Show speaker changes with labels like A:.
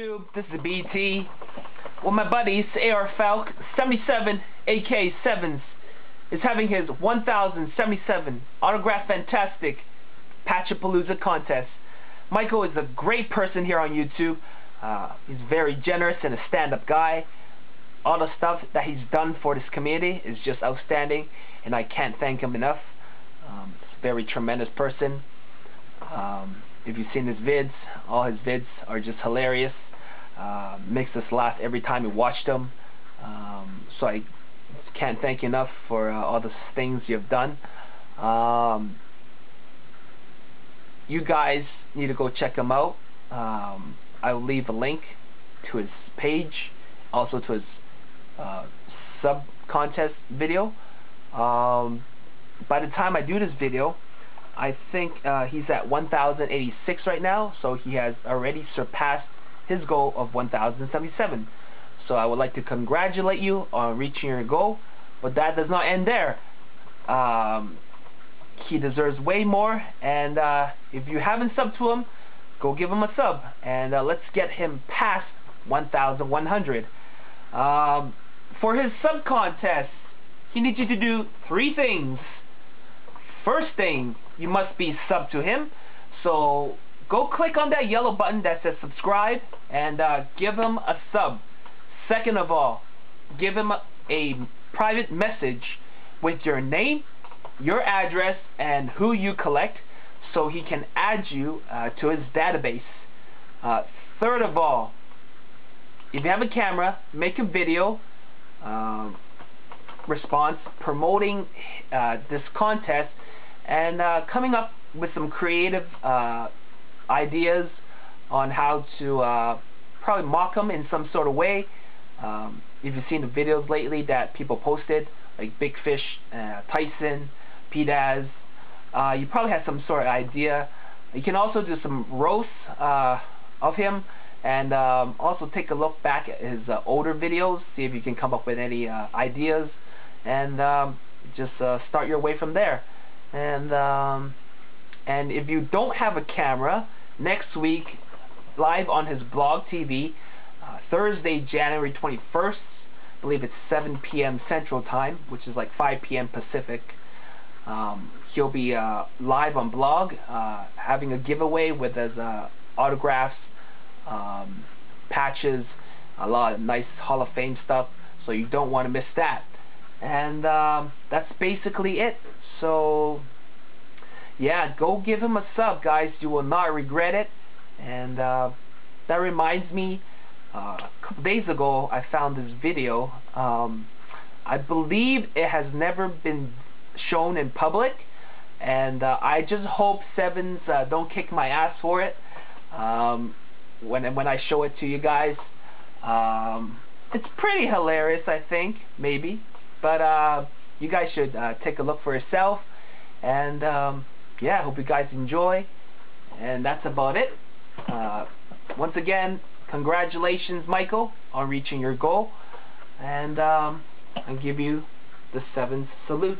A: YouTube, this is BT with my buddies AR Falk 77 AK 7s is having his 1077 Autographantastic Patchapalooza contest. Michael is a great person here on YouTube. Uh, he's very generous and a stand-up guy. All the stuff that he's done for this community is just outstanding and I can't thank him enough. Um, he's a very tremendous person. Um, if you've seen his vids, all his vids are just hilarious. Makes us laugh every time we watch them. Um, so I can't thank you enough for uh, all the things you've done. Um, you guys need to go check him out. Um, I will leave a link to his page, also to his uh, sub contest video. Um, by the time I do this video, I think uh, he's at 1,086 right now, so he has already surpassed his goal of 1,077. So I would like to congratulate you on reaching your goal, but that does not end there. Um, he deserves way more, and uh, if you haven't subbed to him, go give him a sub, and uh, let's get him past 1,100. Um, for his sub contest, he needs you to do three things. First thing, you must be sub to him. So go click on that yellow button that says subscribe and uh, give him a sub. Second of all, give him a, a private message with your name, your address, and who you collect so he can add you uh, to his database. Uh, third of all, if you have a camera, make a video. Um, response promoting uh, this contest and uh, coming up with some creative uh, ideas on how to uh, probably mock them in some sort of way. Um, if you've seen the videos lately that people posted, like Big Fish, uh, Tyson, PDAS, uh, you probably have some sort of idea. You can also do some roasts of him and um, also take a look back at his uh, older videos see if you can come up with any uh, ideas and um, just uh, start your way from there. And um, and if you don't have a camera, next week live on his blog TV, uh, Thursday, January 21st, I believe it's 7 p.m. Central Time, which is like 5 p.m. Pacific. Um, he'll be uh, live on blog, uh, having a giveaway with his uh, autographs, um, patches, a lot of nice Hall of Fame stuff. So you don't want to miss that and um, that's basically it so yeah go give him a sub guys. You will not regret it. And uh, that reminds me uh, a couple days ago I found this video. Um, I believe it has never been shown in public. And uh, I just hope Sevens uh, don't kick my ass for it. Um, when when I show it to you guys. Um, it's pretty hilarious I think maybe. But uh, you guys should uh, take a look for yourself. And um, yeah, hope you guys enjoy. And that's about it. Uh, once again, congratulations, Michael, on reaching your goal. And um, I'll give you the seventh salute.